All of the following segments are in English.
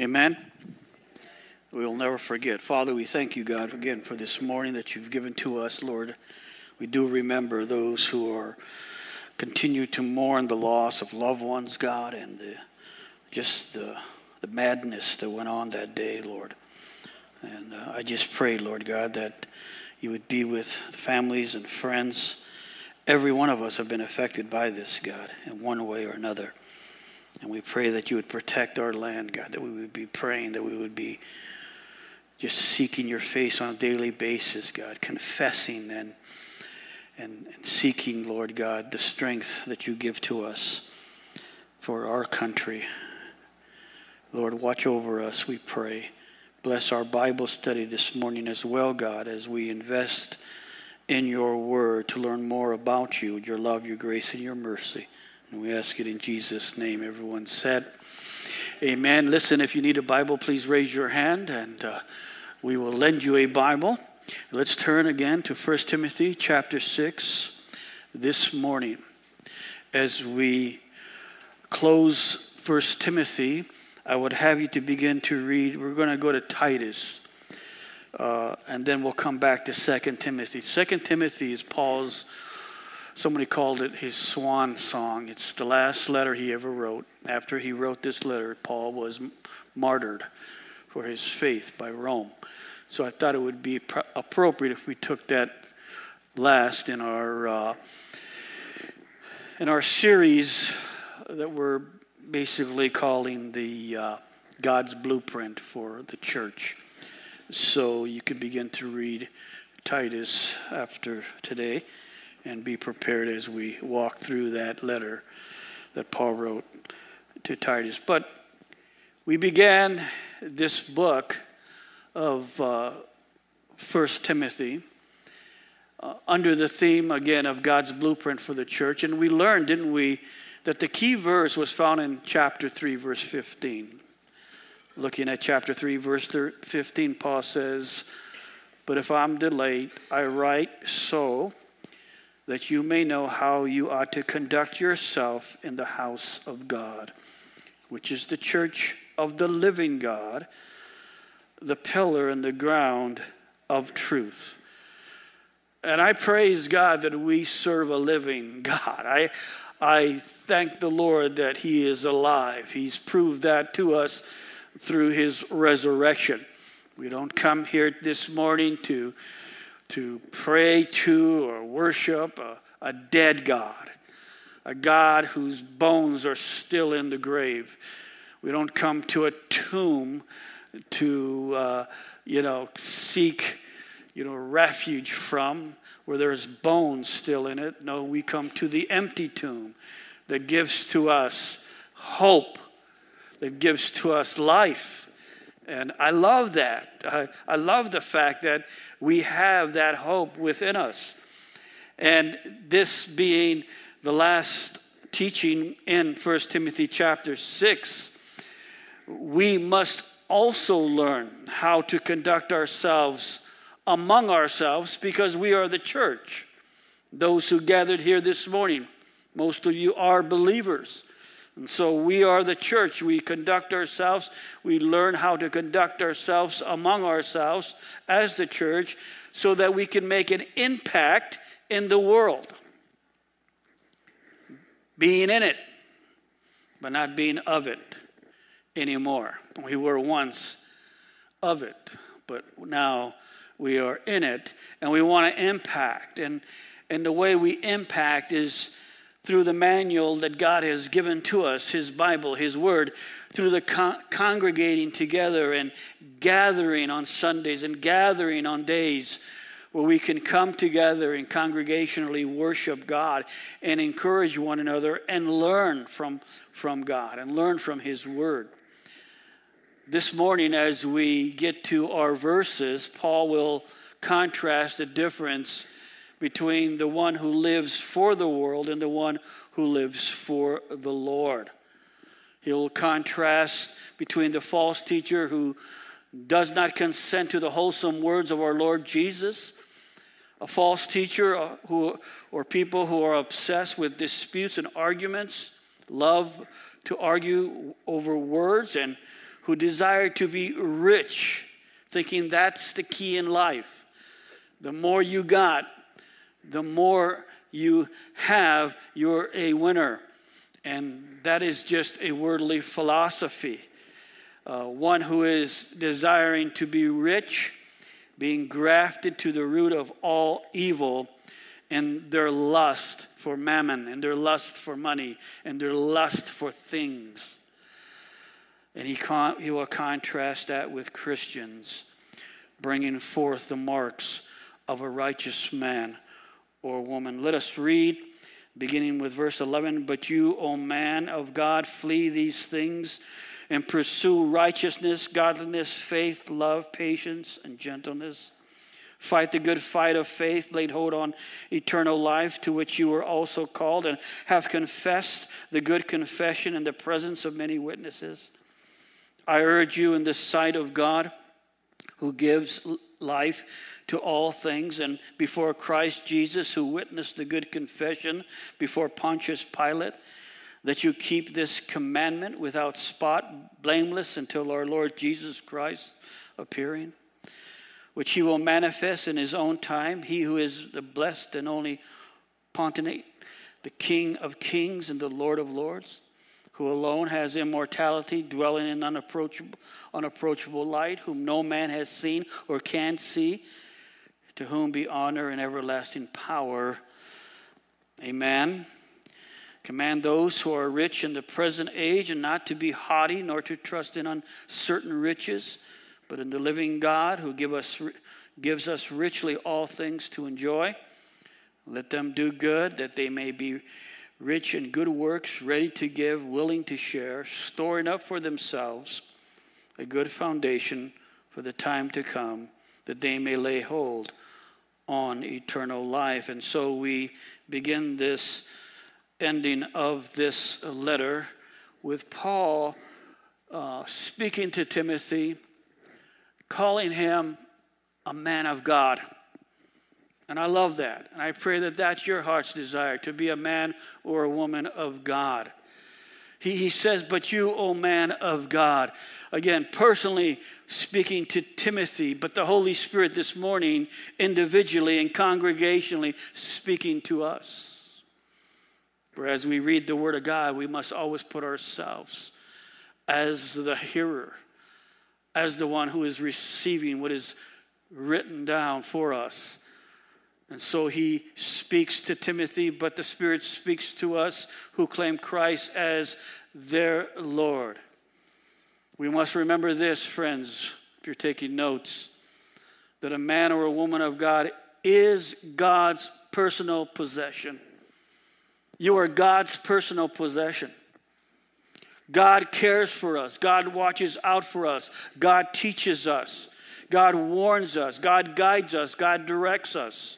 Amen. We will never forget. Father, we thank you, God, again for this morning that you've given to us, Lord. We do remember those who are continue to mourn the loss of loved ones, God, and the, just the, the madness that went on that day, Lord. And uh, I just pray, Lord God, that you would be with families and friends. Every one of us have been affected by this, God, in one way or another. And we pray that you would protect our land, God, that we would be praying, that we would be just seeking your face on a daily basis, God, confessing and, and, and seeking, Lord God, the strength that you give to us for our country. Lord, watch over us, we pray. Bless our Bible study this morning as well, God, as we invest in your word to learn more about you, your love, your grace, and your mercy. And we ask it in Jesus' name. Everyone said, Amen. Listen, if you need a Bible, please raise your hand and uh, we will lend you a Bible. Let's turn again to 1 Timothy chapter 6 this morning. As we close 1 Timothy, I would have you to begin to read. We're going to go to Titus. Uh, and then we'll come back to 2 Timothy. 2 Timothy is Paul's Somebody called it his swan song. It's the last letter he ever wrote. After he wrote this letter, Paul was martyred for his faith by Rome. So I thought it would be appropriate if we took that last in our uh, in our series that we're basically calling the uh, God's blueprint for the church. So you could begin to read Titus after today and be prepared as we walk through that letter that Paul wrote to Titus. But we began this book of uh, 1 Timothy uh, under the theme again of God's blueprint for the church. And we learned, didn't we, that the key verse was found in chapter 3, verse 15. Looking at chapter 3, verse 15, Paul says, But if I'm delayed, I write so that you may know how you ought to conduct yourself in the house of God, which is the church of the living God, the pillar and the ground of truth. And I praise God that we serve a living God. I, I thank the Lord that He is alive. He's proved that to us through His resurrection. We don't come here this morning to to pray to or worship a, a dead God, a God whose bones are still in the grave. We don't come to a tomb to, uh, you know, seek, you know, refuge from where there's bones still in it. No, we come to the empty tomb that gives to us hope, that gives to us life. And I love that. I, I love the fact that we have that hope within us. And this being the last teaching in 1 Timothy chapter 6, we must also learn how to conduct ourselves among ourselves because we are the church. Those who gathered here this morning, most of you are believers. And so we are the church. We conduct ourselves, we learn how to conduct ourselves among ourselves as the church so that we can make an impact in the world. Being in it, but not being of it anymore. We were once of it, but now we are in it and we want to impact. And, and the way we impact is through the manual that God has given to us, His Bible, His Word, through the con- congregating together and gathering on Sundays and gathering on days where we can come together and congregationally worship God and encourage one another and learn from, from God and learn from His Word. This morning, as we get to our verses, Paul will contrast the difference between the one who lives for the world and the one who lives for the Lord. He'll contrast between the false teacher who does not consent to the wholesome words of our Lord Jesus, a false teacher uh, who, or people who are obsessed with disputes and arguments, love to argue over words, and who desire to be rich, thinking that's the key in life. The more you got, the more you have, you're a winner. And that is just a worldly philosophy. Uh, one who is desiring to be rich, being grafted to the root of all evil, and their lust for mammon, and their lust for money, and their lust for things. And he, con- he will contrast that with Christians bringing forth the marks of a righteous man or woman. Let us read, beginning with verse 11. But you, O man of God, flee these things and pursue righteousness, godliness, faith, love, patience, and gentleness. Fight the good fight of faith, laid hold on eternal life, to which you were also called, and have confessed the good confession in the presence of many witnesses. I urge you in the sight of God, who gives life to all things, and before Christ Jesus, who witnessed the good confession before Pontius Pilate, that you keep this commandment without spot, blameless until our Lord Jesus Christ appearing, which he will manifest in his own time, he who is the blessed and only potentate, the King of kings and the Lord of lords who alone has immortality, dwelling in unapproachable, unapproachable light, whom no man has seen or can see, to whom be honor and everlasting power. Amen. Command those who are rich in the present age and not to be haughty, nor to trust in uncertain riches, but in the living God who give us, gives us richly all things to enjoy. Let them do good, that they may be rich in good works, ready to give, willing to share, storing up for themselves a good foundation for the time to come, that they may lay hold on eternal life. And so we begin this ending of this letter with Paul uh, speaking to Timothy, calling him a man of God. And I love that. And I pray that that's your heart's desire to be a man or a woman of God. He, he says, But you, O man of God. Again, personally speaking to Timothy, but the Holy Spirit this morning, individually and congregationally speaking to us. For as we read the Word of God, we must always put ourselves as the hearer, as the one who is receiving what is written down for us. And so he speaks to Timothy, but the Spirit speaks to us who claim Christ as their Lord. We must remember this, friends, if you're taking notes, that a man or a woman of God is God's personal possession. You are God's personal possession. God cares for us. God watches out for us. God teaches us. God warns us. God guides us. God directs us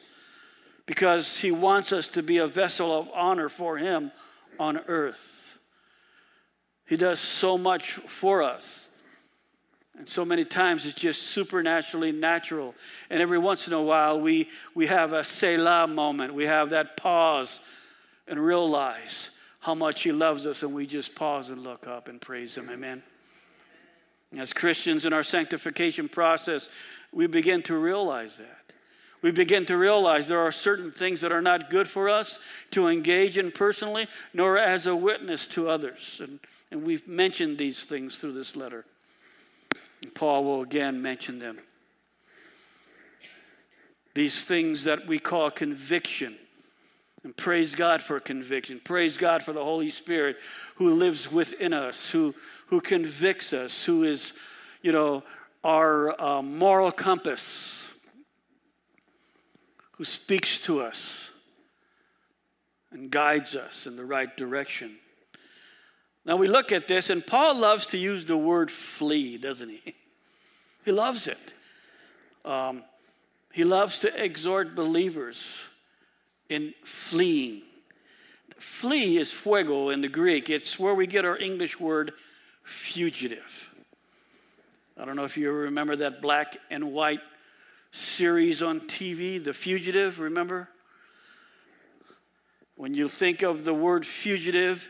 because he wants us to be a vessel of honor for him on earth. He does so much for us. And so many times it's just supernaturally natural. And every once in a while we, we have a Selah moment. We have that pause and realize how much He loves us, and we just pause and look up and praise Him. Amen. As Christians in our sanctification process, we begin to realize that we begin to realize there are certain things that are not good for us to engage in personally, nor as a witness to others. And, and we've mentioned these things through this letter. And Paul will again mention them. These things that we call conviction. And praise God for conviction. Praise God for the Holy Spirit who lives within us, who, who convicts us, who is, you know, our uh, moral compass who speaks to us and guides us in the right direction. Now we look at this, and Paul loves to use the word flee, doesn't he? He loves it. Um, he loves to exhort believers in fleeing. Flee is pheugo in the Greek, it's where we get our English word fugitive. I don't know if you remember that black and white series on TV, The Fugitive, remember? When you think of the word fugitive,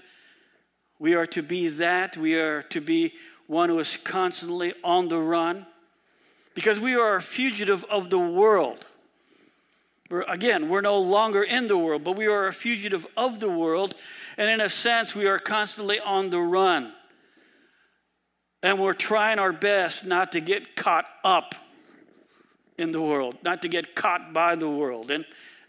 we are to be that. We are to be one who is constantly on the run, because we are a fugitive of the world. We're, again, we're no longer in the world, but we are a fugitive of the world, and in a sense, we are constantly on the run. And we're trying our best not to get caught up in the world, not to get caught by the world and,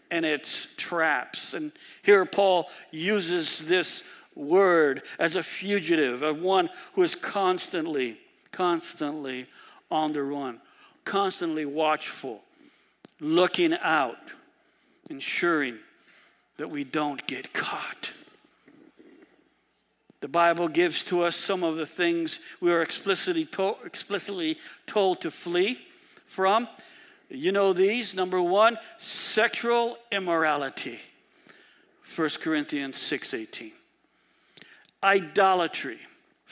and its traps. And here Paul uses this word as a fugitive, of one who is constantly, constantly on the run, constantly watchful, looking out, ensuring that we don't get caught. The Bible gives to us some of the things we are explicitly, to- explicitly told to flee from. You know these. Number one, sexual immorality. 1 Corinthians 6.18. Idolatry.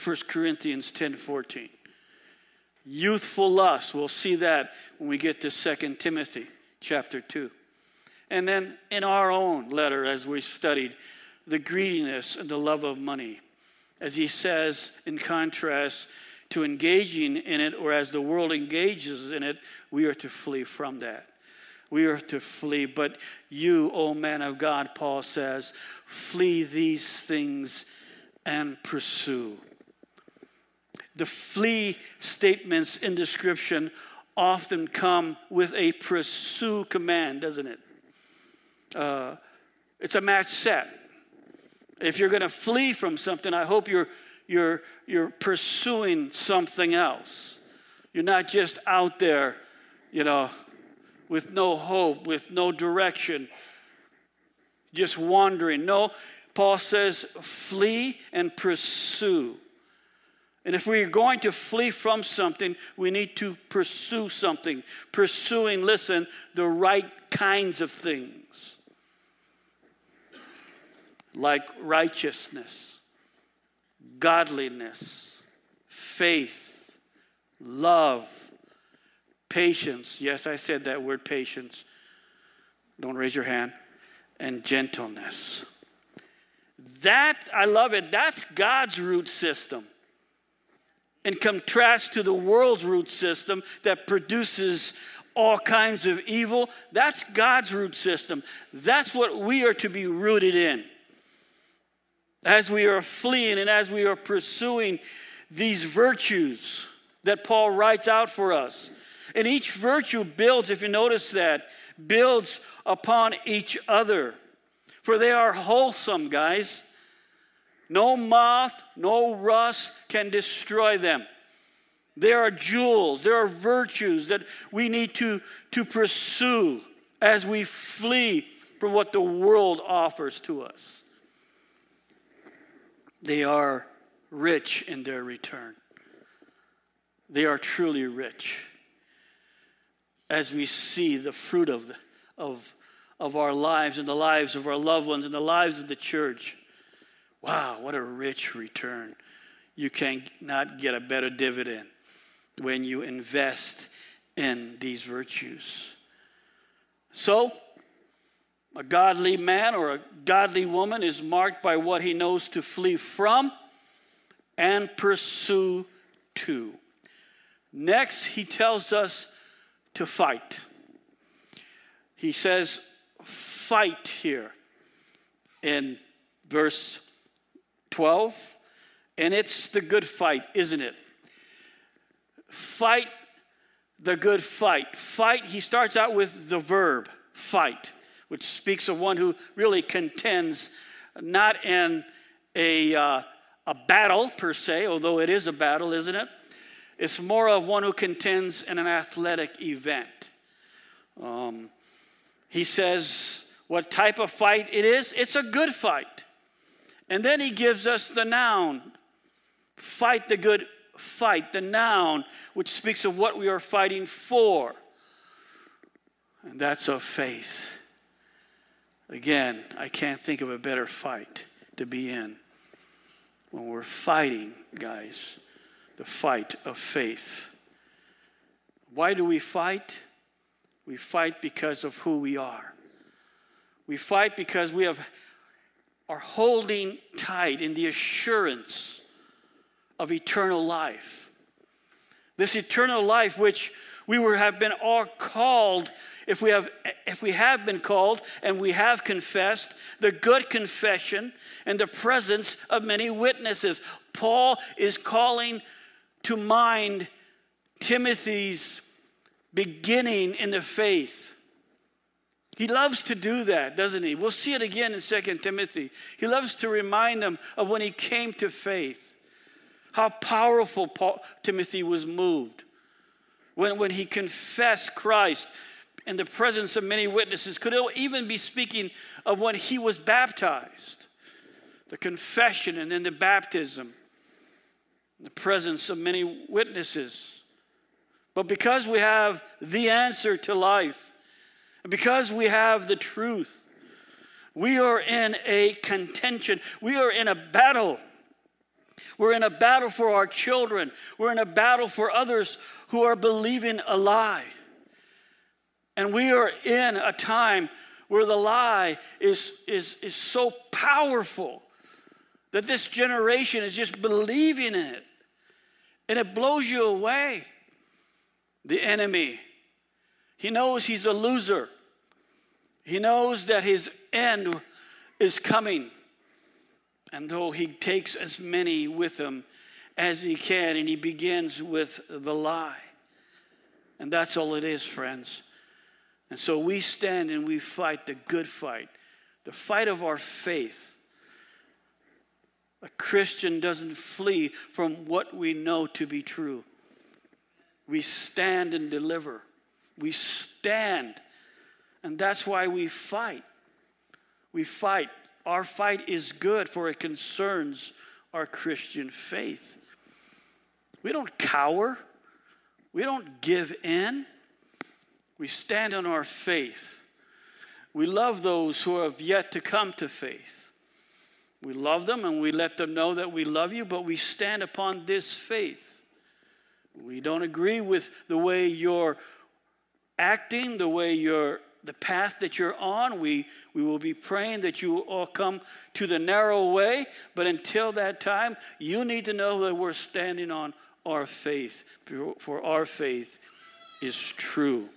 1 Corinthians 10.14. Youthful lust. We'll see that when we get to 2 Timothy chapter 2. And then in our own letter, as we studied, the greediness and the love of money. As he says, in contrast to engaging in it, or as the world engages in it, we are to flee from that. We are to flee. But you, O man of God, Paul says, flee these things and pursue. The flee statements in the scripture often come with a pursue command, doesn't it? Uh, it's a match set. If you're going to flee from something, I hope you're, you're, you're pursuing something else. You're not just out there you know, with no hope, with no direction, just wandering. No, Paul says, flee and pursue. And if we're going to flee from something, we need to pursue something. Pursuing, listen, the right kinds of things. Like righteousness, godliness, faith, love, patience. Yes, I said that word patience. Don't raise your hand. And gentleness. That, I love it. That's God's root system. In contrast to the world's root system that produces all kinds of evil, that's God's root system. That's what we are to be rooted in. As we are fleeing and as we are pursuing these virtues that Paul writes out for us and each virtue builds, if you notice that, builds upon each other. For they are wholesome, guys. No moth, no rust can destroy them. There are jewels, there are virtues that we need to, to pursue as we flee from what the world offers to us. They are rich in their return. They are truly rich as we see the fruit of, the, of, of our lives and the lives of our loved ones and the lives of the church. Wow, what a rich return. You cannot get a better dividend when you invest in these virtues. So, a godly man or a godly woman is marked by what he knows to flee from and pursue to. Next, he tells us to fight. He says, fight here in verse 12. And it's the good fight, isn't it? Fight the good fight. Fight, he starts out with the verb fight, which speaks of one who really contends not in a, uh, a battle per se, although it is a battle, isn't it? It's more of one who contends in an athletic event. Um, he says what type of fight it is. It's a good fight. And then he gives us the noun fight the good fight, the noun, which speaks of what we are fighting for. And that's of faith. Again, I can't think of a better fight to be in when we're fighting, guys the fight of faith. Why do we fight? We fight because of who we are. We fight because we have, are holding tight in the assurance of eternal life. This eternal life, which we were, have been all called, if we, have, if we have been called and we have confessed, the good confession and the presence of many witnesses. Paul is calling to mind Timothy's beginning in the faith. He loves to do that, doesn't he? We'll see it again in 2 Timothy. He loves to remind them of when he came to faith, how powerful Paul, Timothy was moved. When, when he confessed Christ in the presence of many witnesses, could it even be speaking of when he was baptized, the confession and then the baptism, the presence of many witnesses. But because we have the answer to life, because we have the truth, we are in a contention, we are in a battle. We're in a battle for our children, we're in a battle for others who are believing a lie. And we are in a time where the lie is, is, is so powerful that this generation is just believing in it. And it blows you away. The enemy, he knows he's a loser. He knows that his end is coming. And though he takes as many with him as he can, and he begins with the lie. And that's all it is, friends. And so we stand and we fight the good fight, the fight of our faith. A Christian doesn't flee from what we know to be true. We stand and deliver. We stand. And that's why we fight. We fight. Our fight is good, for it concerns our Christian faith. We don't cower, we don't give in. We stand on our faith. We love those who have yet to come to faith. We love them and we let them know that we love you, but we stand upon this faith. We don't agree with the way you're acting, the way you're the path that you're on. We, we will be praying that you all come to the narrow way. But until that time, you need to know that we're standing on our faith, for our faith is true.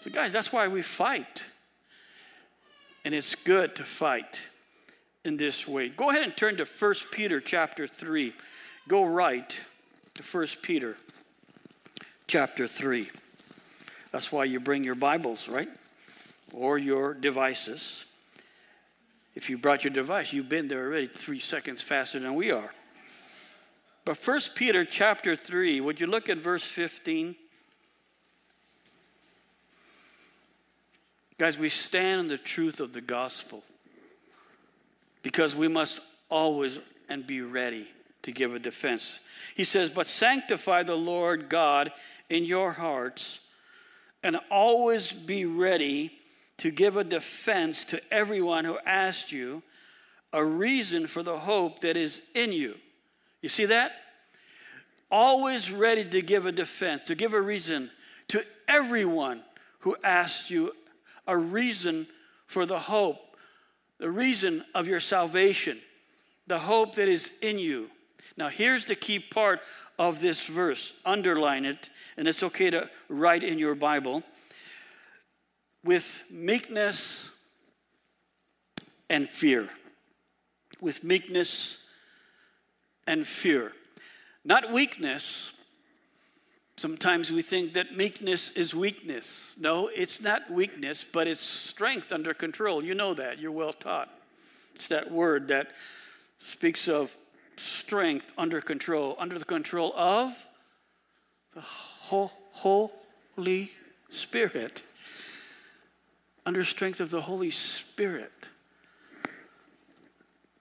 So, guys, that's why we fight. And it's good to fight in this way. Go ahead and turn to 1 Peter chapter 3. Go right to 1 Peter chapter 3. That's why you bring your Bibles, right? Or your devices. If you brought your device, you've been there already three seconds faster than we are. But 1 Peter chapter 3, would you look at verse 15? Guys, we stand on the truth of the gospel because we must always and be ready to give a defense. He says, But sanctify the Lord God in your hearts and always be ready to give a defense to everyone who asks you a reason for the hope that is in you. You see that? Always ready to give a defense, to give a reason to everyone who asks you a reason for the hope, the reason of your salvation, the hope that is in you. Now, here's the key part of this verse. Underline it, and it's okay to write in your Bible. With meekness and fear. With meekness and fear. Not weakness, Sometimes we think that meekness is weakness. No, it's not weakness, but it's strength under control. You know that. You're well taught. It's that word that speaks of strength under control, under the control of the Holy Spirit. Under strength of the Holy Spirit.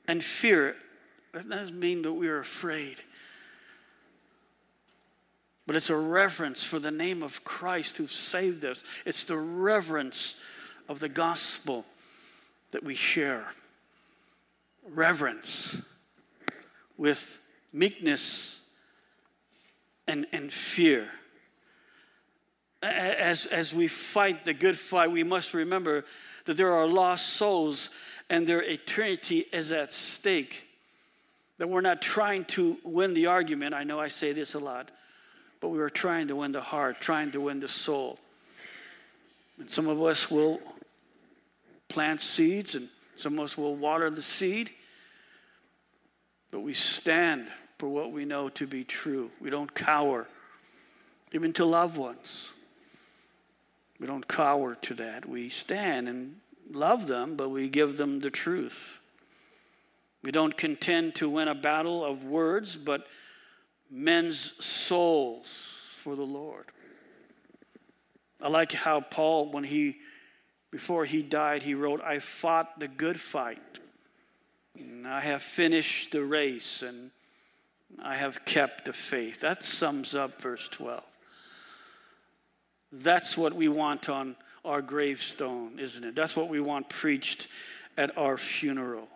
And fear, that doesn't mean that we're afraid but it's a reverence for the name of Christ who saved us. It's the reverence of the gospel that we share. Reverence with meekness and, and fear. As, as we fight the good fight, we must remember that there are lost souls and their eternity is at stake. That we're not trying to win the argument. I know I say this a lot, but we are trying to win the heart, trying to win the soul. And some of us will plant seeds, and some of us will water the seed, but we stand for what we know to be true. We don't cower, even to loved ones. We don't cower to that. We stand and love them, but we give them the truth. We don't contend to win a battle of words, but men's souls for the Lord. I like how Paul, when he, before he died, he wrote, I fought the good fight. And I have finished the race and I have kept the faith. That sums up verse 12. That's what we want on our gravestone, isn't it? That's what we want preached at our funeral.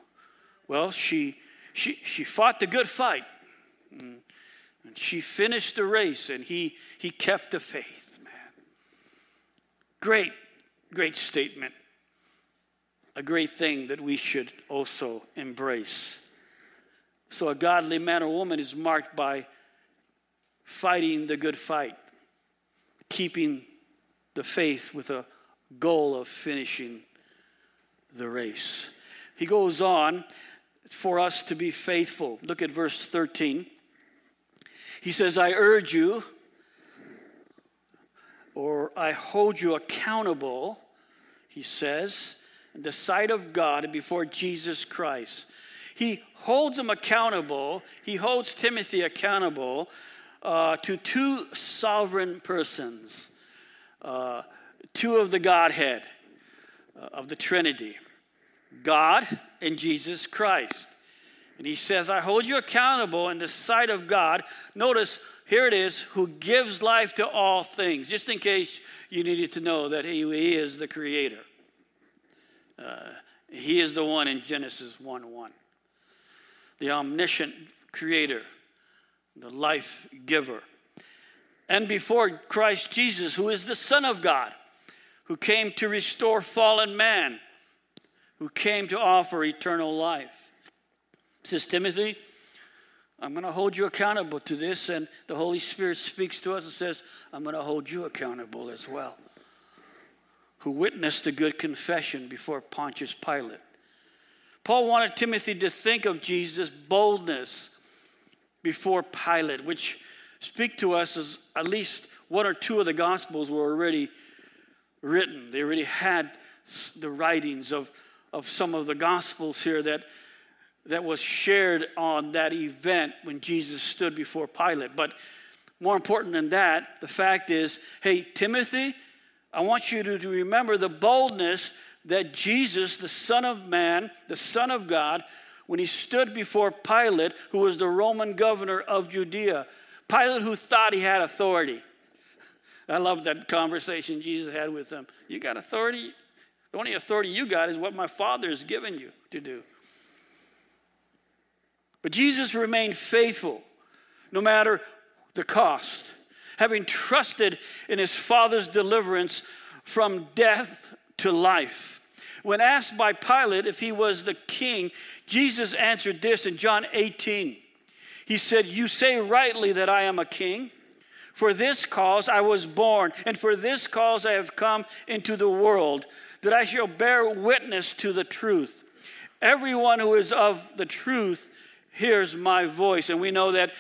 Well, she, she, she fought the good fight. Mm. And, she finished the race, and he, he kept the faith, man. Great, great statement. A great thing that we should also embrace. So, a godly man or woman is marked by fighting the good fight keeping the faith with a goal of finishing the race. He goes on for us to be faithful. Look at verse 13. He says, I urge you, or I hold you accountable, he says, in the sight of God and before Jesus Christ. He holds him accountable, he holds Timothy accountable uh, to two sovereign persons, uh, two of the Godhead uh, of the Trinity God and Jesus Christ. And he says, I hold you accountable in the sight of God. Notice, here it is, who gives life to all things, just in case you needed to know that he, he is the creator. Uh, he is the one in Genesis 1 1. The omniscient creator the life giver. And before Christ Jesus, who is the Son of God, who came to restore fallen man, who came to offer eternal life. Says Timothy, I'm going to hold you accountable to this. And the Holy Spirit speaks to us and says, I'm going to hold you accountable as well. Who witnessed the good confession before Pontius Pilate. Paul wanted Timothy to think of Jesus' boldness before Pilate, which speak to us as at least one or two of the Gospels were already written. They already had the writings of, of some of the Gospels here that, that was shared on that event when Jesus stood before Pilate. But more important than that, the fact is hey, Timothy, I want you to, remember the boldness that Jesus, the Son of Man, the Son of God, when he stood before Pilate, who was the Roman governor of Judea. Pilate, who thought he had authority. I love that conversation Jesus had with him. You got authority? The only authority you got is what my Father has given you to do. But Jesus remained faithful no matter the cost, having trusted in his Father's deliverance from death to life. When asked by Pilate if he was the king, Jesus answered this in John 18. He said, You say rightly that I am a king. For this cause I was born, and for this cause I have come into the world, that I shall bear witness to the truth. Everyone who is of the truth hears my voice. And we know that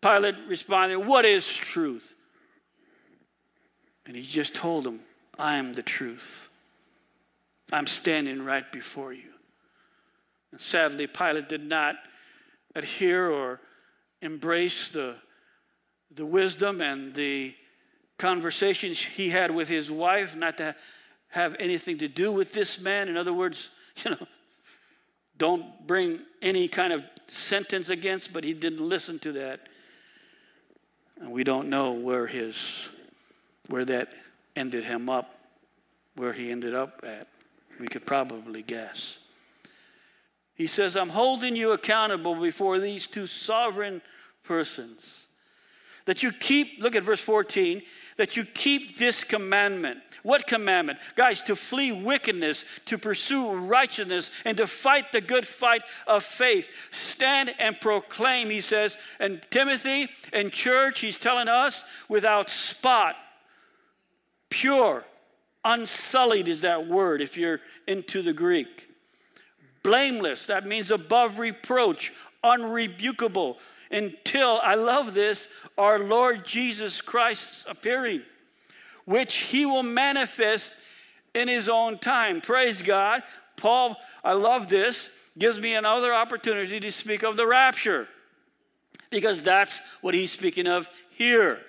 Pilate responded, What is truth? And he just told him, I am the truth. I'm standing right before you. And sadly, Pilate did not adhere or embrace the, the wisdom and the conversations he had with his wife, not to have anything to do with this man. In other words, you know, don't bring any kind of sentence against, but he didn't listen to that. And we don't know where his where that ended him up, where he ended up at. We could probably guess. He says, I'm holding you accountable before these two sovereign persons. That you keep, look at verse 14, that you keep this commandment. What commandment? Guys, to flee wickedness, to pursue righteousness, and to fight the good fight of faith. Stand and proclaim, he says. And Timothy and church, he's telling us, without spot, pure, unsullied is that word if you're into the Greek. Blameless, that means above reproach, unrebukable, until, I love this, our Lord Jesus Christ's appearing, which he will manifest in his own time. Praise God. Paul, I love this, gives me another opportunity to speak of the rapture because that's what he's speaking of here.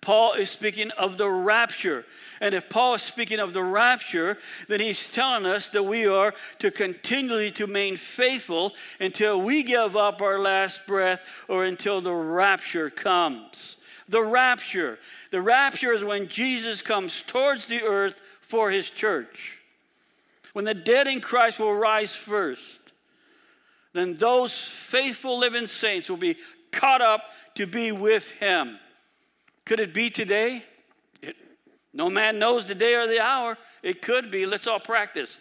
Paul is speaking of the rapture. And if Paul is speaking of the rapture, then he's telling us that we are to continually to remain faithful until we give up our last breath or until the rapture comes. The rapture. The rapture is when Jesus comes towards the earth for his church. When the dead in Christ will rise first, then those faithful living saints will be caught up to be with him. Could it be today? No man knows the day or the hour. It could be. Let's all practice.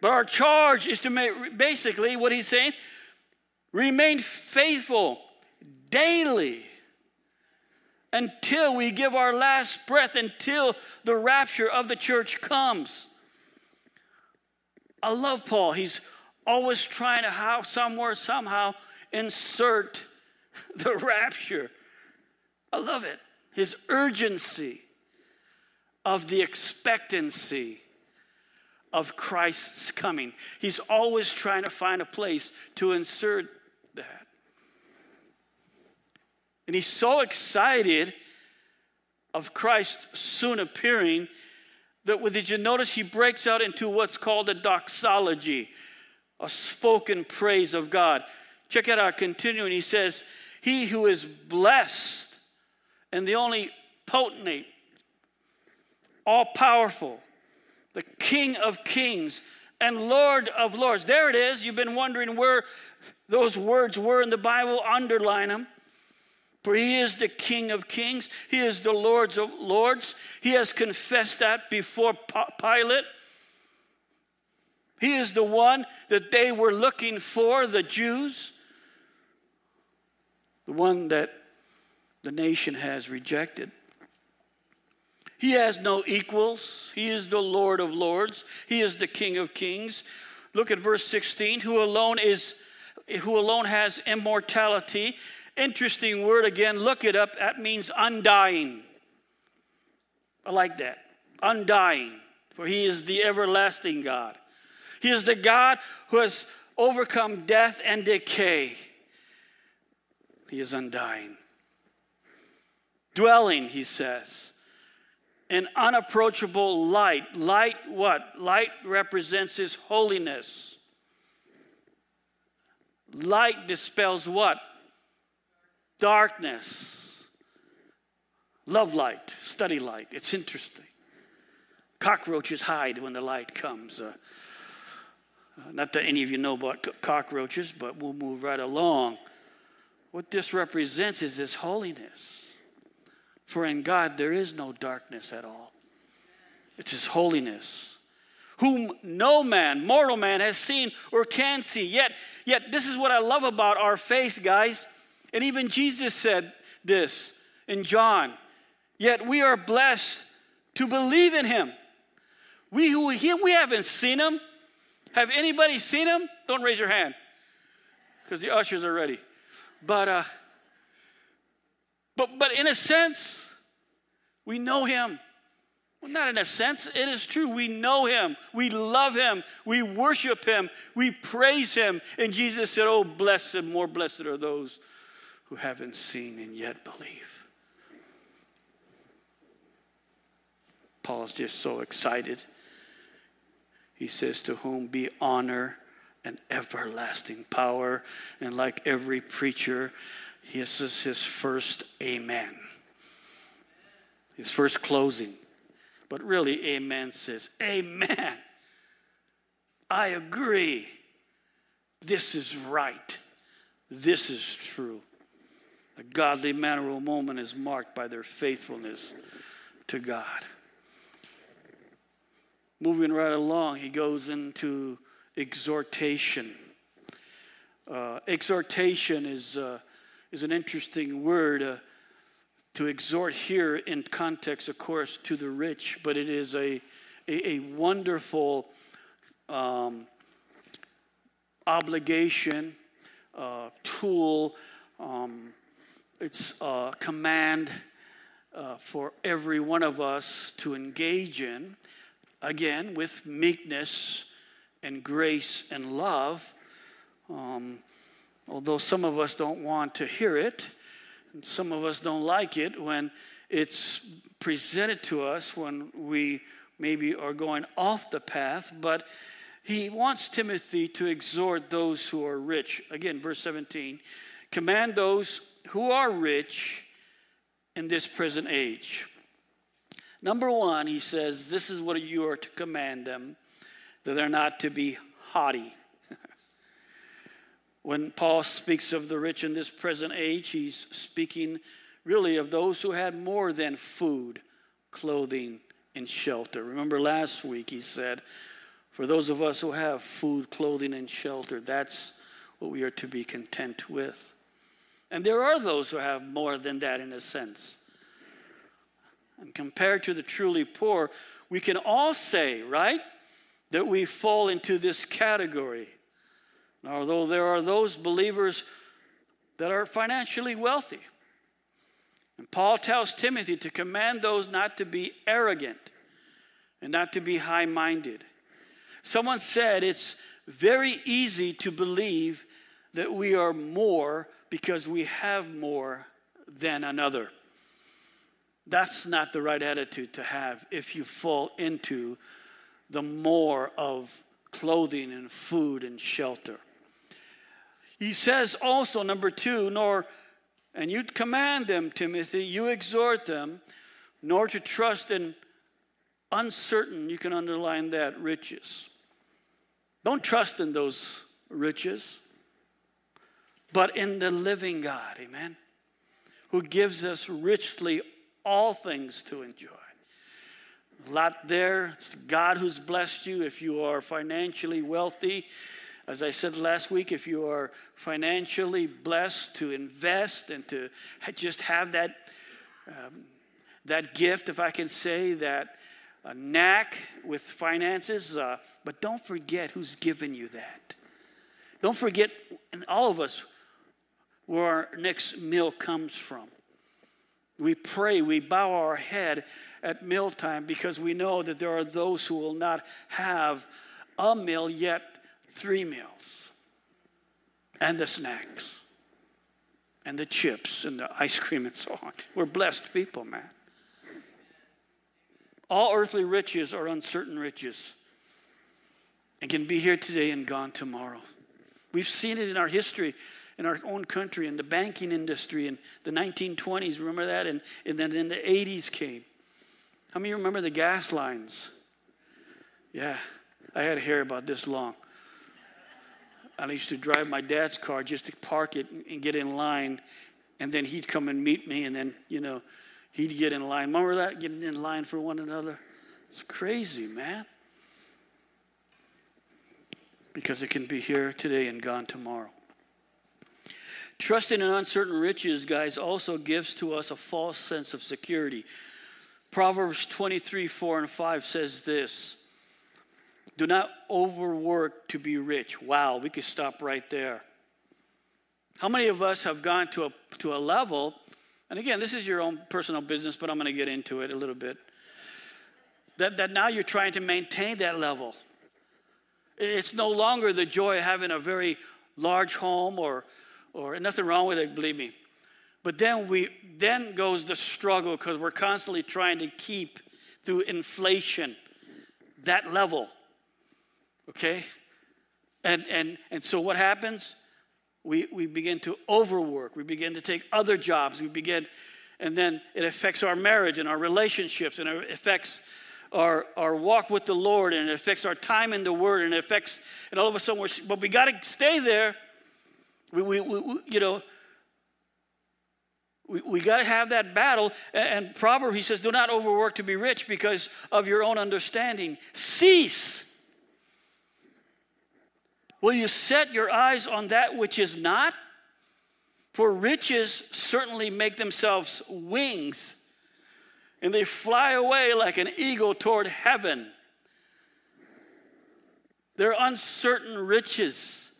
But our charge is to make basically what he's saying remain faithful daily until we give our last breath, until the rapture of the church comes. I love Paul. He's always trying to how somewhere somehow insert the rapture. I love it. His urgency of the expectancy of Christ's coming. He's always trying to find a place to insert that. And he's so excited of Christ soon appearing that, did you notice he breaks out into what's called a doxology? a spoken praise of God. Check out, continuing. He says, He who is blessed and the only potentate, all powerful, the King of kings and Lord of lords. There it is. You've been wondering where those words were in the Bible. Underline them. For he is the King of kings, he is the Lord of lords. He has confessed that before Pilate. He is the one that they were looking for, the Jews, the one that the nation has rejected. He has no equals. He is the Lord of lords. He is the King of kings. Look at verse 16, who alone is who alone has immortality. Interesting word again, look it up. That means undying. I like that. Undying. For he is the everlasting God. He is the God who has overcome death and decay. He is undying. Dwelling, he says, in unapproachable light. Light, what? Light represents his holiness. Light dispels what? Darkness. Love light, study light. It's interesting. Cockroaches hide when the light comes. Uh, not that any of you know about cockroaches, but we'll move right along. What this represents is His holiness. For in God there is no darkness at all, it's His holiness. Whom no man, mortal man, has seen or can see. Yet, yet this is what I love about our faith, guys. And even Jesus said this in John. Yet we are blessed to believe in him. We who we haven't seen him, have anybody seen him? Don't raise your hand because the ushers are ready. But, uh, but, but in a sense, we know him. Well, not in a sense, it is true. We know him. We love him. We worship him. We praise him. And Jesus said, Oh, blessed, more blessed are those who haven't seen and yet believe. Paul's just so excited he says, To whom be honor and everlasting power. And like every preacher, this is his first amen. His first closing. But really, amen says, Amen. I agree. this is right. This is true. A godly manner or woman is marked by their faithfulness to God. Moving right along, he goes into exhortation. Uh, exhortation is, uh, is an interesting word. Uh, to exhort here in context, of course, to the rich, but it is a, a, a wonderful um, obligation, uh, tool. Um, it's a command uh, for every one of us to engage in, again, with meekness and grace and love. Um, although some of us don't want to hear it, and some of us don't like it when it's presented to us when we maybe are going off the path, but he wants Timothy to exhort those who are rich. Again, verse 17 command those who are rich in this present age. Number one, he says, this is what you are to command them that they're not to be haughty. when Paul speaks of the rich in this present age, he's speaking really of those who had more than food, clothing, and shelter. Remember last week he said, for those of us who have food, clothing, and shelter, that's what we are to be content with. And there are those who have more than that in a sense. And compared to the truly poor, we can all say, right? That we fall into this category. Now, although there are those believers that are financially wealthy, and Paul tells Timothy to command those not to be arrogant and not to be high minded. Someone said it's very easy to believe that we are more because we have more than another. That's not the right attitude to have if you fall into the more of clothing and food and shelter. He says also, number two, nor, and you command them, Timothy, you exhort them, nor to trust in uncertain, you can underline that, riches. Don't trust in those riches, but in the living God, amen, who gives us richly all things to enjoy. Lot there. It's God who's blessed you. If you are financially wealthy, as I said last week, if you are financially blessed to invest and to just have that, um, that gift, if I can say, that a knack with finances, uh, but don't forget who's given you that. Don't forget, and all of us, where our next meal comes from. We pray, we bow our head at mealtime because we know that there are those who will not have a meal, yet three meals. And the snacks, and the chips, and the ice cream, and so on. We're blessed people, man. All earthly riches are uncertain riches and can be here today and gone tomorrow. We've seen it in our history in our own country, in the banking industry in the 1920s. Remember that? And, and then in the 80s came. How many remember the gas lines? Yeah, I had hair about this long. I used to drive my dad's car just to park it and get in line, and then he'd come and meet me, and then, you know, he'd get in line. Remember that? Getting in line for one another? It's crazy, man. Because it can be here today and gone tomorrow. Trusting in uncertain riches, guys, also gives to us a false sense of security. Proverbs 23 4 and 5 says this Do not overwork to be rich. Wow, we could stop right there. How many of us have gone to a, to a level, and again, this is your own personal business, but I'm going to get into it a little bit, that, that now you're trying to maintain that level. It's no longer the joy of having a very large home or, or nothing wrong with it, believe me. But then we then goes the struggle because we're constantly trying to keep through inflation that level. Okay? And and and so what happens? We we begin to overwork. We begin to take other jobs. We begin and then it affects our marriage and our relationships and it affects our, our walk with the Lord and it affects our time in the Word and it affects, and all of a sudden we're, but we got to stay there. We, we, we, you know, we, we got to have that battle. And, Proverb, he says, do not overwork to be rich because of your own understanding. Cease. Will you set your eyes on that which is not? For riches certainly make themselves wings and they fly away like an eagle toward heaven. They're uncertain riches.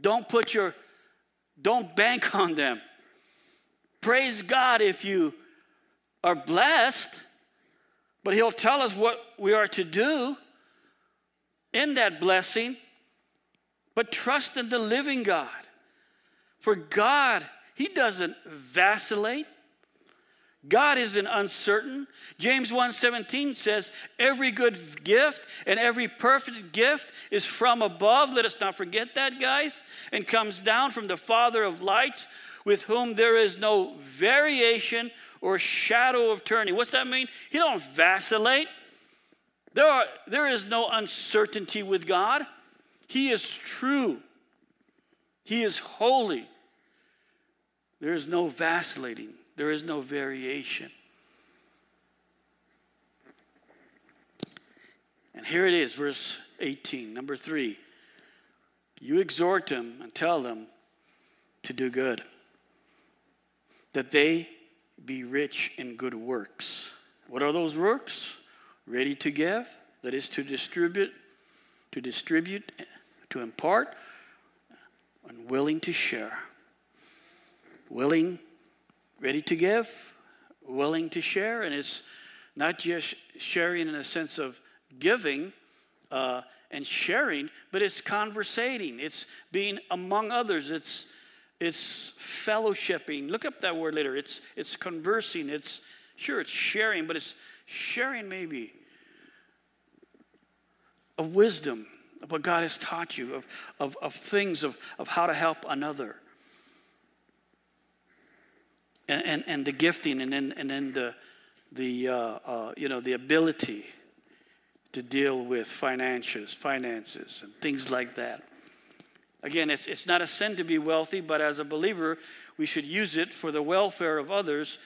Don't put your, don't bank on them. Praise God if you are blessed, but He'll tell us what we are to do in that blessing. But trust in the living God. For God, He doesn't vacillate. God isn't uncertain. James 1:17 says, "Every good gift and every perfect gift is from above." Let us not forget that, guys, and comes down from the Father of lights, with whom there is no variation or shadow of turning. What's that mean? He don't vacillate. There, are, there is no uncertainty with God. He is true. He is holy. There is no vacillating. There is no variation. And here it is, verse 18, number three. You exhort them and tell them to do good, that they be rich in good works. What are those works? Ready to give, that is to distribute, to distribute, to impart, and willing to share. Willing ready to give, willing to share, and it's not just sharing in a sense of giving uh, and sharing, but it's conversating. It's being among others. It's it's fellowshipping. Look up that word later. It's it's conversing. It's sure it's sharing, but it's sharing maybe of wisdom of what God has taught you, of, of, of things of, of how to help another and, and, and the gifting and then, and then the, the, uh, uh, you know, the ability to deal with finances, finances and things like that. Again, it's, it's not a sin to be wealthy, but as a believer, we should use it for the welfare of others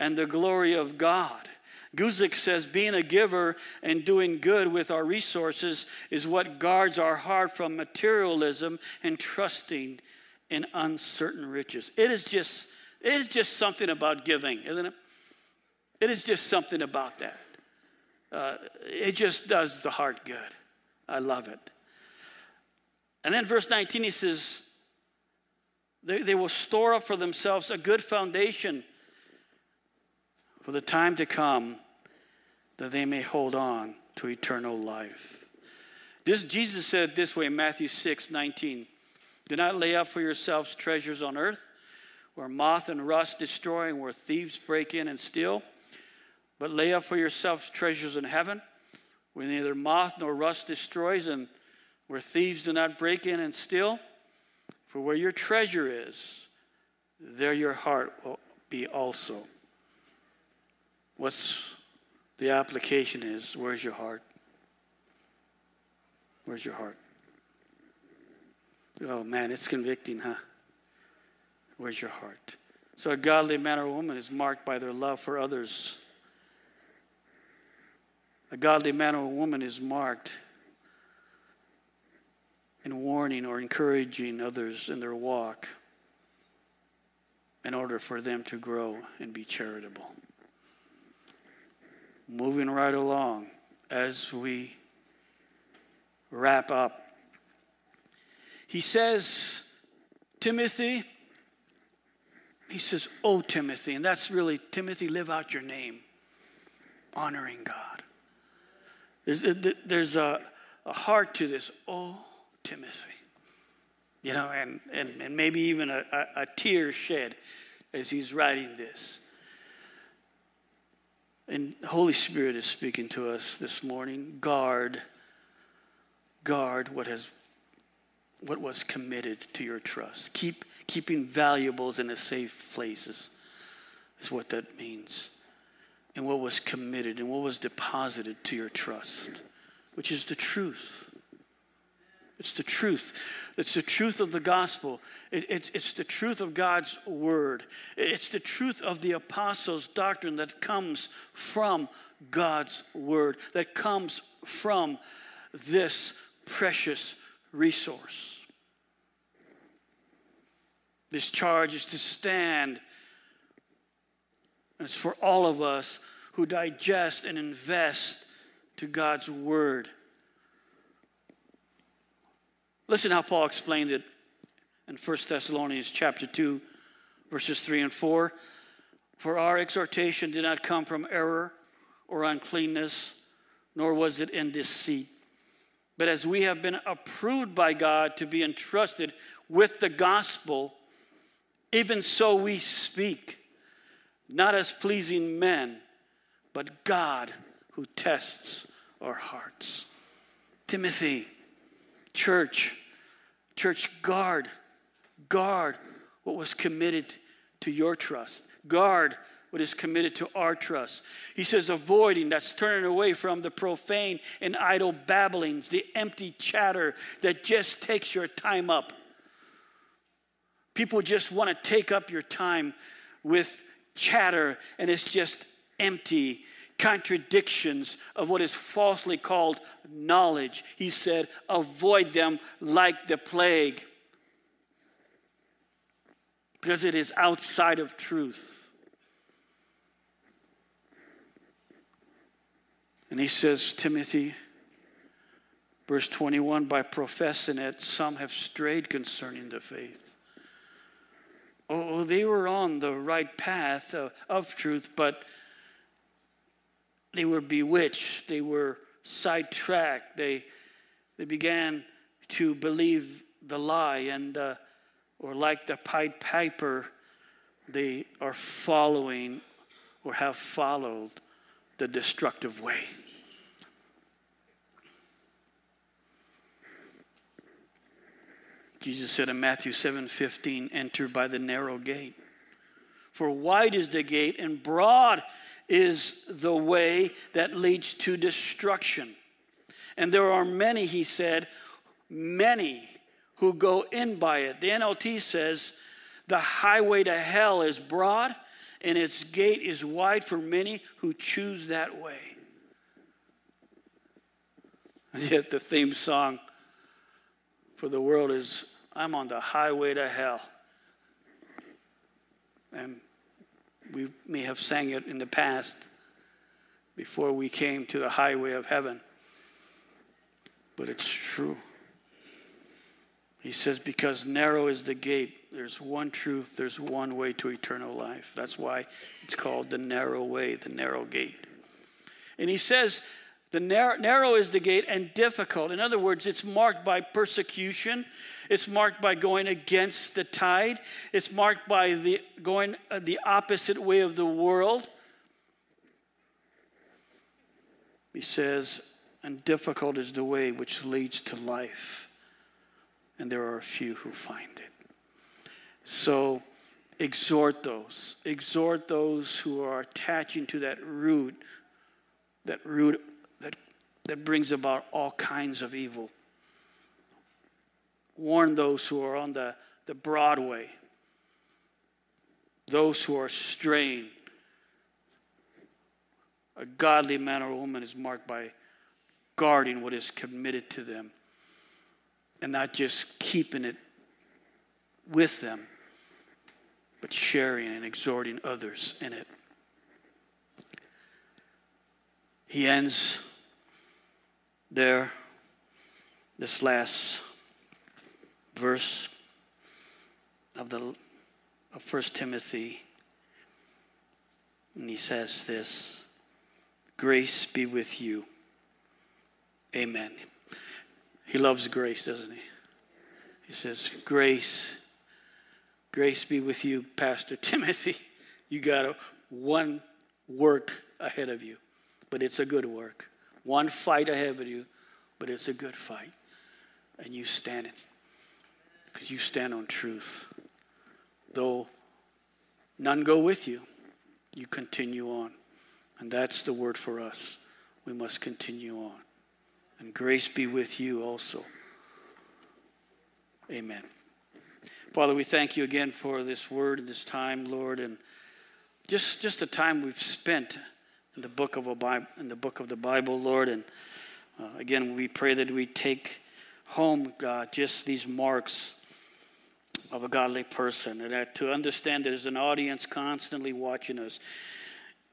and the glory of God. Guzik says being a giver and doing good with our resources is what guards our heart from materialism and trusting in uncertain riches. It is just it is just something about giving, isn't it? It is just something about that. Uh, it just does the heart good. I love it. And then verse 19, he says, they, they will store up for themselves a good foundation for the time to come that they may hold on to eternal life. This, Jesus said this way in Matthew 6 19. Do not lay up for yourselves treasures on earth where moth and rust destroy and where thieves break in and steal. But lay up for yourselves treasures in heaven, where neither moth nor rust destroys and where thieves do not break in and steal. For where your treasure is, there your heart will be also. What's the application is where's your heart? Where's your heart? Oh man, it's convicting, huh? Where's your heart? So, a godly man or woman is marked by their love for others. A godly man or woman is marked in warning or encouraging others in their walk in order for them to grow and be charitable. Moving right along as we wrap up, he says, Timothy, he says, Oh, Timothy. And that's really, Timothy, live out your name, honoring God. There's, there's a, a heart to this. Oh, Timothy. You know, and, and, and maybe even a, a, a tear shed as he's writing this. And Holy Spirit is speaking to us this morning. Guard, guard what has what was committed to your trust. Keep keeping valuables in a safe places is what that means. and what was committed and what was deposited to your trust, which is the truth. It's the truth. It's the truth of the gospel. It, it's, it's the truth of God's word. It's the truth of the apostles' doctrine that comes from God's word, that comes from this precious resource. This charge is to stand. It's for all of us who digest and invest to God's word. Listen how Paul explained it in 1 Thessalonians chapter 2 verses 3 and 4. For our exhortation did not come from error or uncleanness, nor was it in deceit. But as we have been approved by God to be entrusted with the gospel, even so we speak, not as pleasing men, but God who tests our hearts. Timothy, Church, church, guard, guard what was committed to your trust. Guard what is committed to our trust. He says, avoiding, that's turning away from the profane and idle babblings, the empty chatter that just takes your time up. People just want to take up your time with chatter, and it's just empty contradictions of what is falsely called knowledge. He said, avoid them like the plague because it is outside of truth. And he says, Timothy, verse 21, by professing it, some have strayed concerning the faith. Oh, they were on the right path of, of truth, but they were bewitched, they were sidetracked, they, they began to believe the lie, and uh, or like the Pied Piper, they are following or have followed the destructive way. Jesus said in Matthew 7 15, enter by the narrow gate. For wide is the gate and broad is the way that leads to destruction. And there are many, he said, many who go in by it. The NLT says, the highway to hell is broad and its gate is wide for many who choose that way. And yet the theme song for the world is, I'm on the highway to hell. And we may have sang it in the past before we came to the highway of heaven. But it's true. He says, because narrow is the gate, there's one truth, there's one way to eternal life. That's why it's called the narrow way, the narrow gate. And he says, the narrow, narrow is the gate and difficult. In other words, it's marked by persecution. It's marked by going against the tide. It's marked by the going uh, the opposite way of the world. He says, and difficult is the way which leads to life. And there are a few who find it. So exhort those. Exhort those who are attaching to that root, that root that, that brings about all kinds of evil. Warn those who are on the, the Broadway, those who are straying. A godly man or woman is marked by guarding what is committed to them and not just keeping it with them, but sharing and exhorting others in it. He ends there, this last verse of the of First Timothy, and he says this: "Grace be with you." Amen. He loves grace, doesn't he? He says, "Grace, grace be with you, Pastor Timothy. You got a, one work ahead of you, but it's a good work." one fight ahead of you, but it's a good fight. And you stand it because you stand on truth. Though none go with you, you continue on And that's the word for us. We must continue on. And grace be with you also. Amen. Father, we thank you again for this word and this time, Lord, and just just the time we've spent in the book of a Bible, in the book of the Bible, Lord. And uh, again, we pray that we take home, God, just these marks of a godly person, and that to understand there's an audience constantly watching us.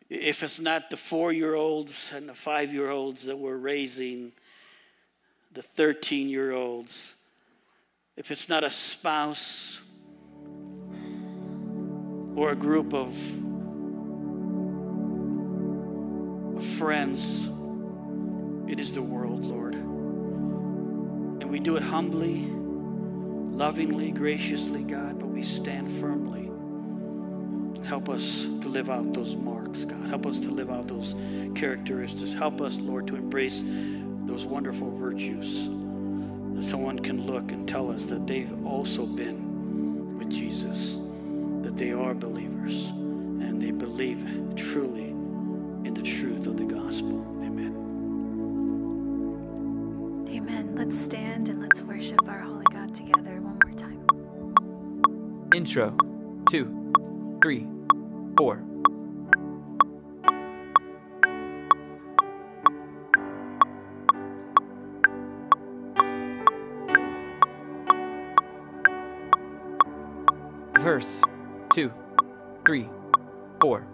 If it's not the four-year-olds and the five-year-olds that we're raising, the 13-year-olds, if it's not a spouse or a group of friends, it is the world, Lord. And we do it humbly, lovingly, graciously, God, but we stand firmly. Help us to live out those marks, God. Help us to live out those characteristics. Help us, Lord, to embrace those wonderful virtues that someone can look and tell us that they've also been with Jesus, that they are believers, and they believe truly in the truth of the gospel. Amen. Amen. Let's stand and let's worship our holy God Intro, two, three, four. Verse, two, three, four.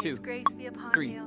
Two, grace be upon three,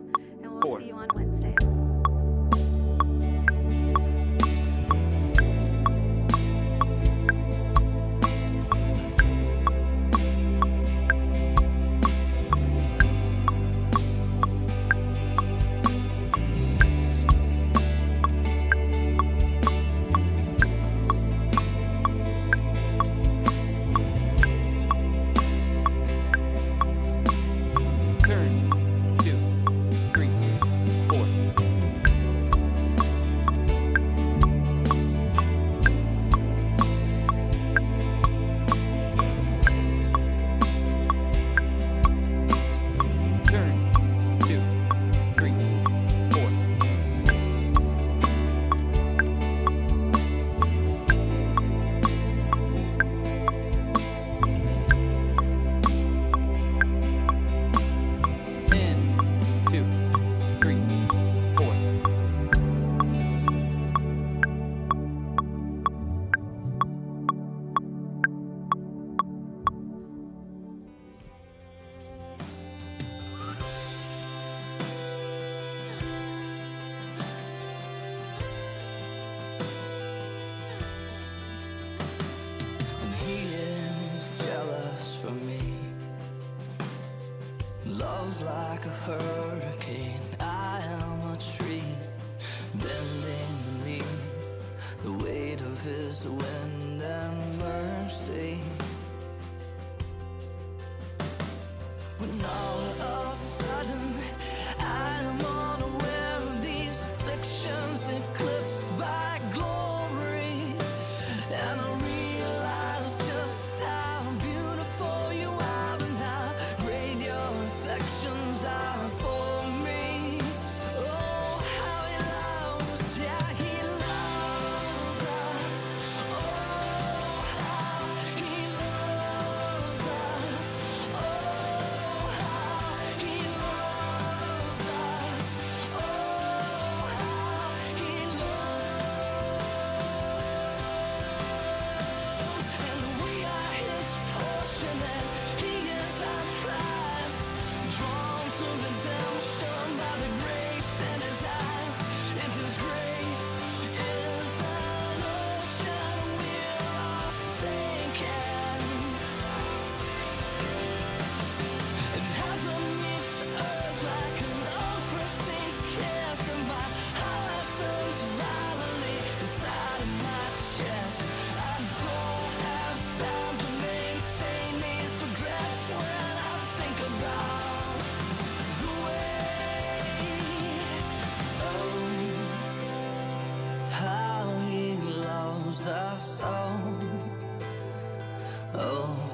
Oh,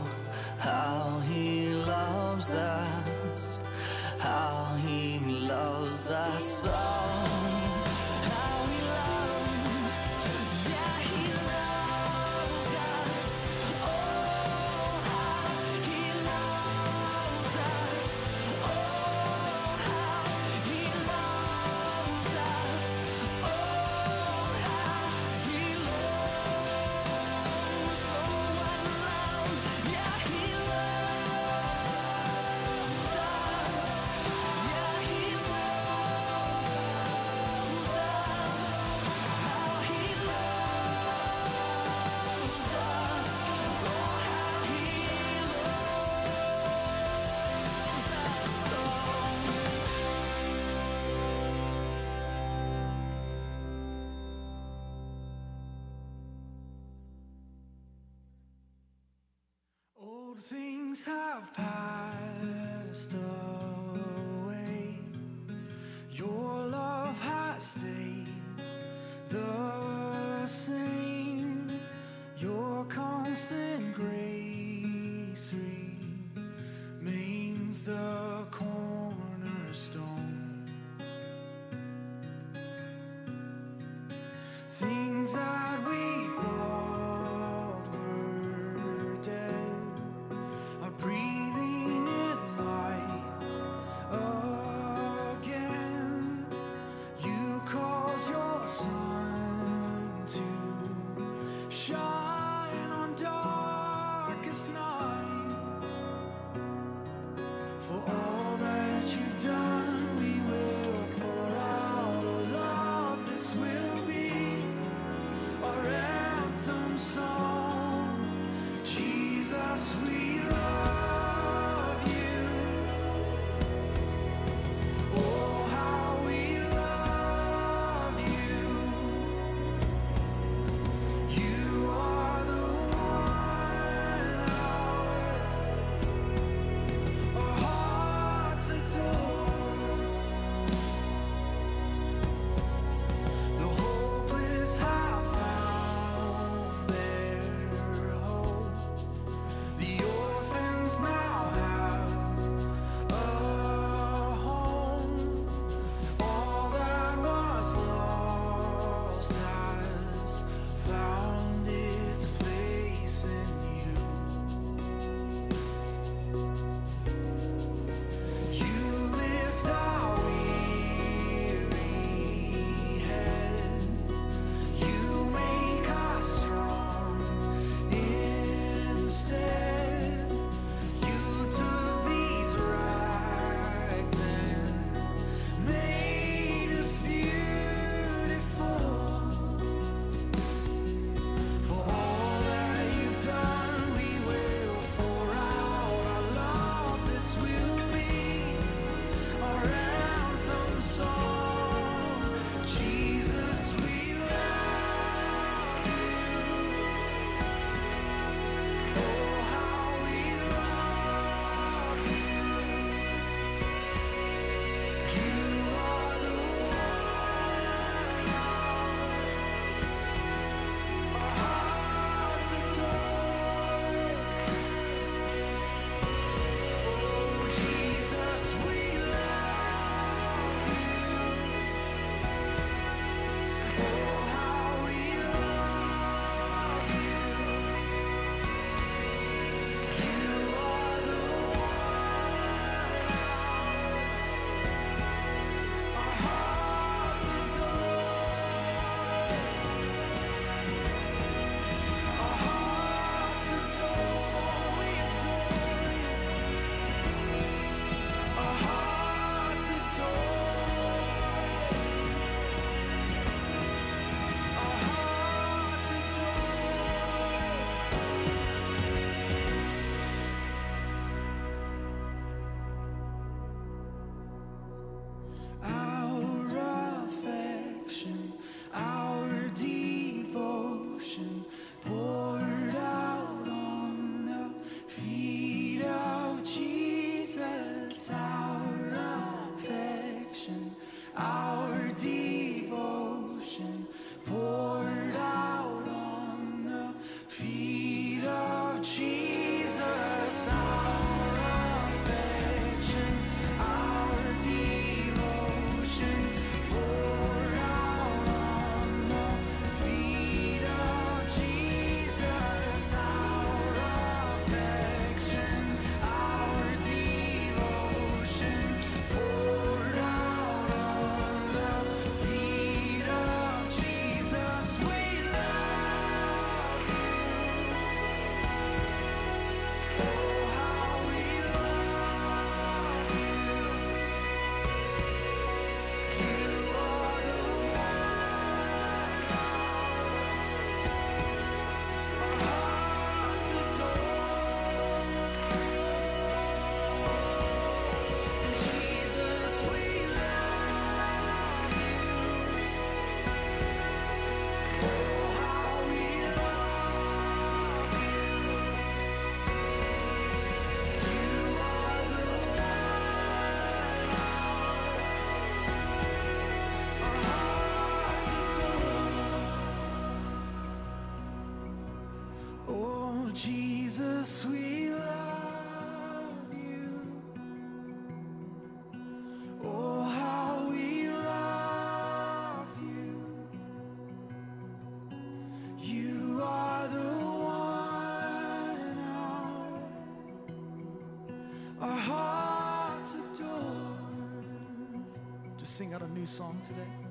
song today?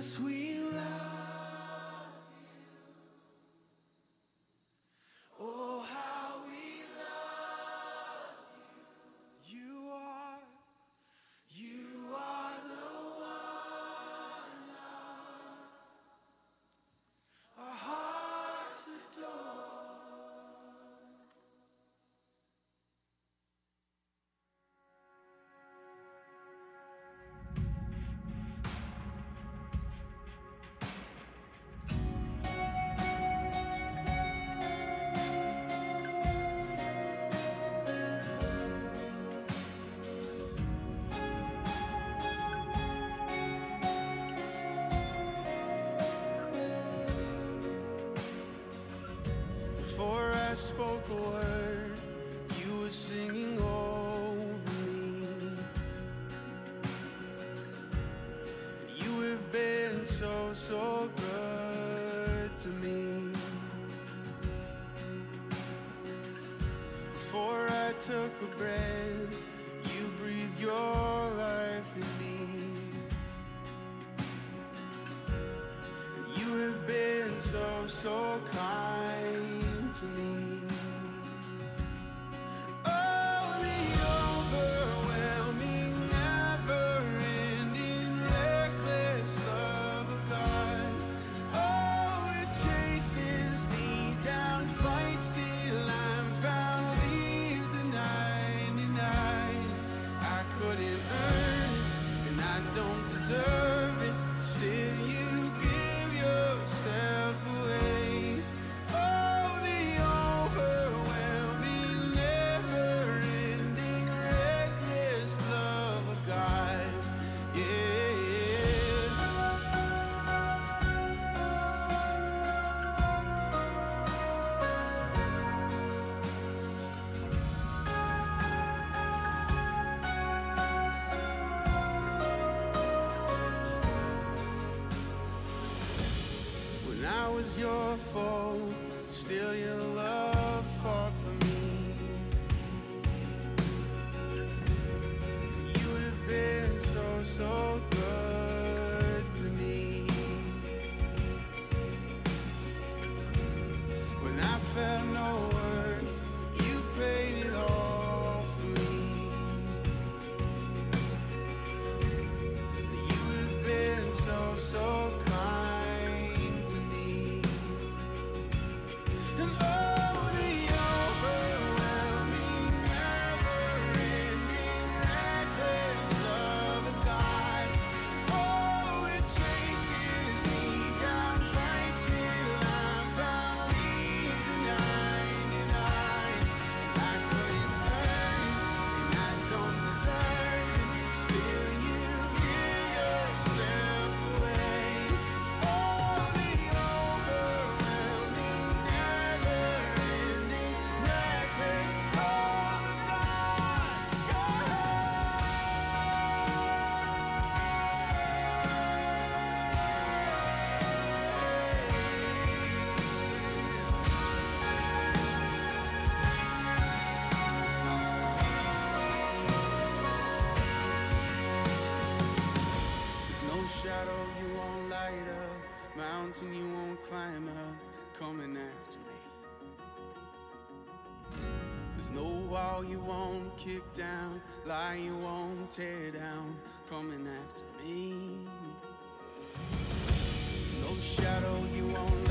sweet. word you were singing over me. You have been so, so good to me. Before I took a breath, you breathed your life in me. You have been so, so kind. you won't kick down, lie you won't tear down, coming after me. There's no shadow you won't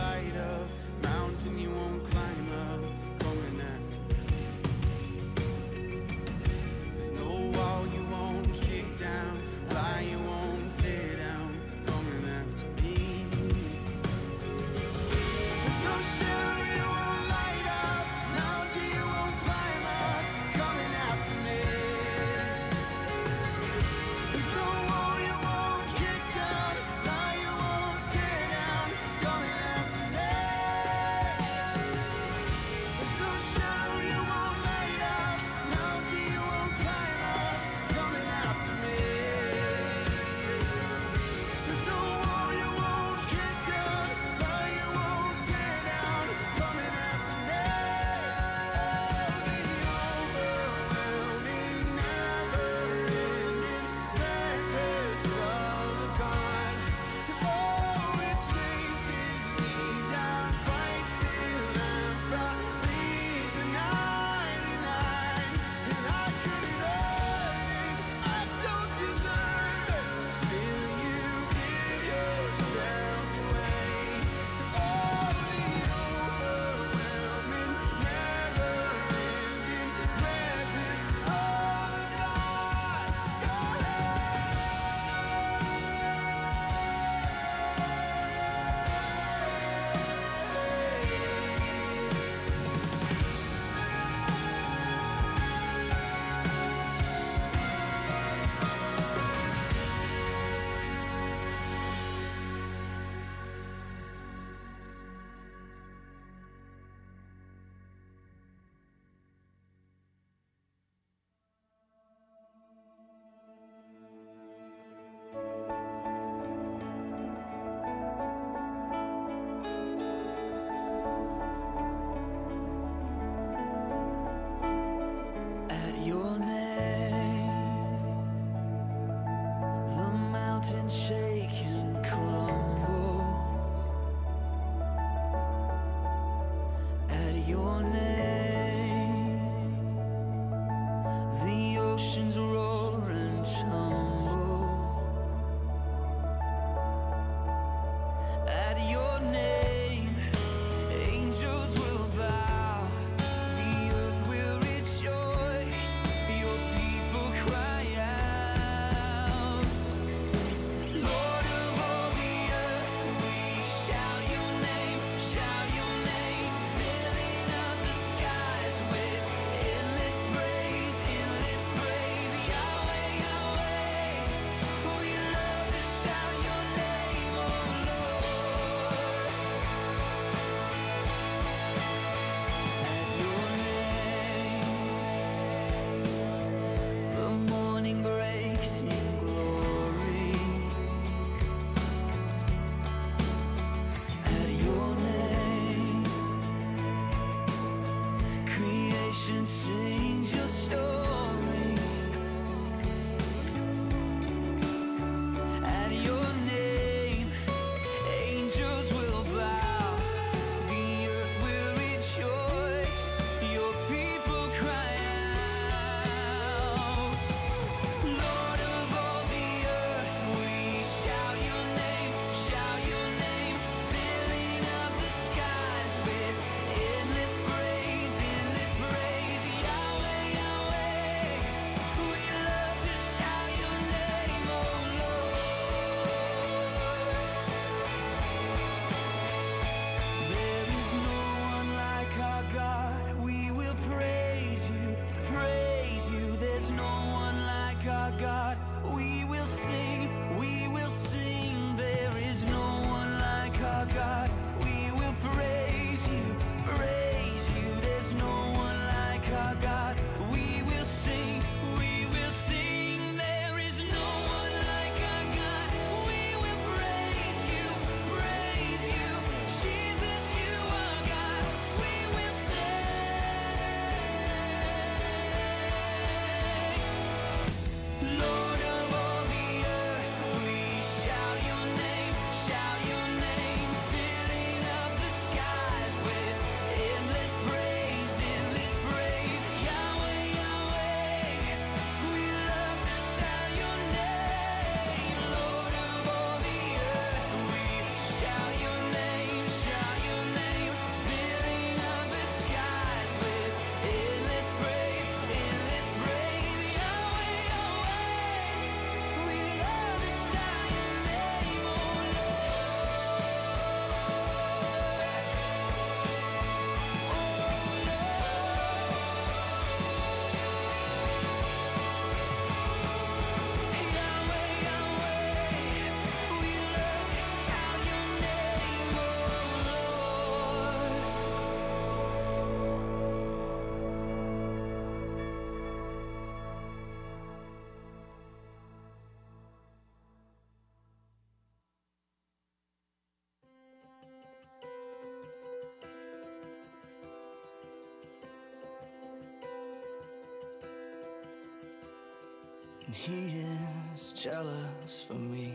And he is jealous for me.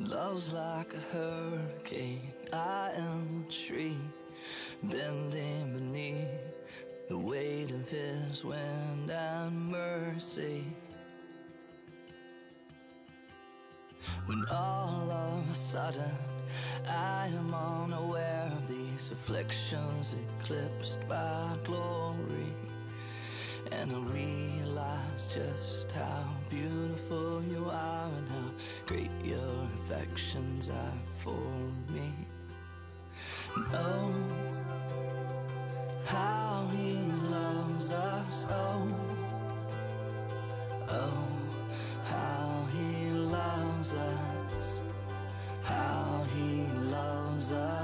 Love's like a hurricane. I am a tree bending beneath the weight of his wind and mercy. When all of a sudden I am unaware of these afflictions eclipsed by glory. And I realize just how beautiful you are and how great your affections are for me. And oh, how he loves us. Oh, oh, how he loves us. How he loves us.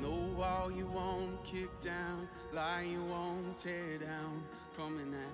No wall you won't kick down, lie you won't tear down, coming at